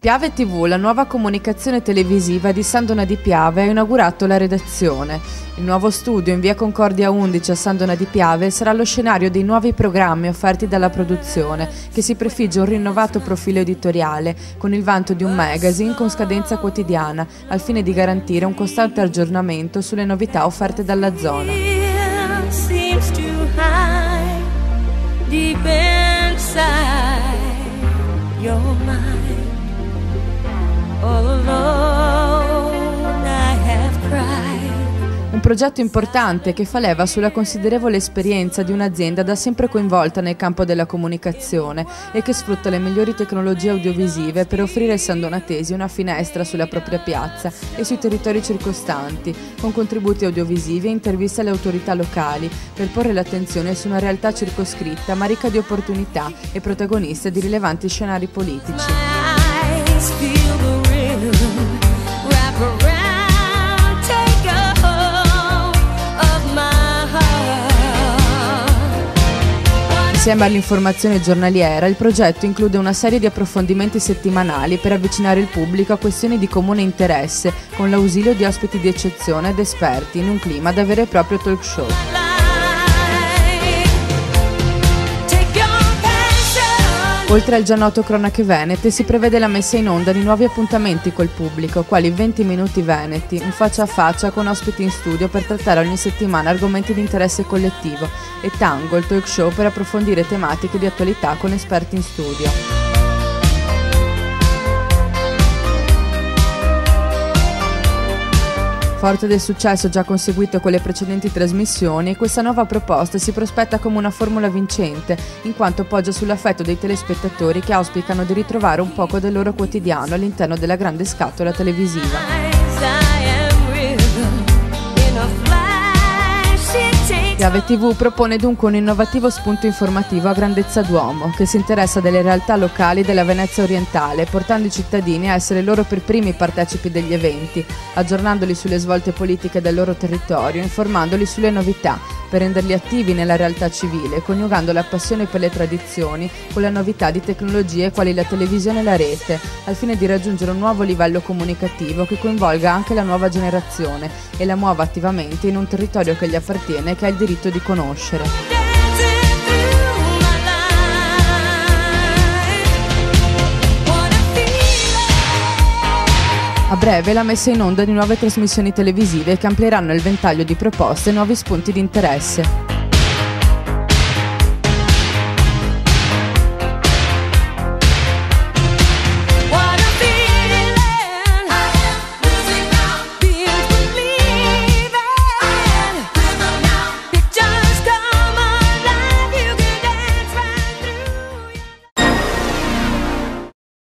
Piave TV, la nuova comunicazione televisiva di Sandona di Piave, ha inaugurato la redazione. Il nuovo studio in via Concordia 11 a Sandona di Piave sarà lo scenario dei nuovi programmi offerti dalla produzione, che si prefigge un rinnovato profilo editoriale, con il vanto di un magazine con scadenza quotidiana, al fine di garantire un costante aggiornamento sulle novità offerte dalla zona. Deep your mind un progetto importante che fa leva sulla considerevole esperienza di un'azienda da sempre coinvolta nel campo della comunicazione e che sfrutta le migliori tecnologie audiovisive per offrire ai sandonatesi una finestra sulla propria piazza e sui territori circostanti, con contributi audiovisivi e interviste alle autorità locali, per porre l'attenzione su una realtà circoscritta ma ricca di opportunità e protagoniste di rilevanti scenari politici. Insieme all'informazione giornaliera, il progetto include una serie di approfondimenti settimanali per avvicinare il pubblico a questioni di comune interesse, con l'ausilio di ospiti di eccezione ed esperti, in un clima da vero e proprio talk show. Oltre al già noto Cronache Venete, si prevede la messa in onda di nuovi appuntamenti col pubblico, quali 20 minuti veneti, un faccia a faccia con ospiti in studio per trattare ogni settimana argomenti di interesse collettivo, e Tango, il talk show per approfondire tematiche di attualità con esperti in studio. Forte del successo già conseguito con le precedenti trasmissioni, questa nuova proposta si prospetta come una formula vincente, in quanto poggia sull'affetto dei telespettatori che auspicano di ritrovare un poco del loro quotidiano all'interno della grande scatola televisiva. Chiave TV propone dunque un innovativo spunto informativo a grandezza d'uomo, che si interessa delle realtà locali della Venezia orientale, portando i cittadini a essere loro per primi partecipi degli eventi, aggiornandoli sulle svolte politiche del loro territorio, informandoli sulle novità, per renderli attivi nella realtà civile, coniugando la passione per le tradizioni con la novità di tecnologie quali la televisione e la rete, al fine di raggiungere un nuovo livello comunicativo che coinvolga anche la nuova generazione e la muova attivamente in un territorio che gli appartiene e che ha il diritto di conoscere. A breve la messa in onda di nuove trasmissioni televisive che amplieranno il ventaglio di proposte e nuovi spunti di interesse.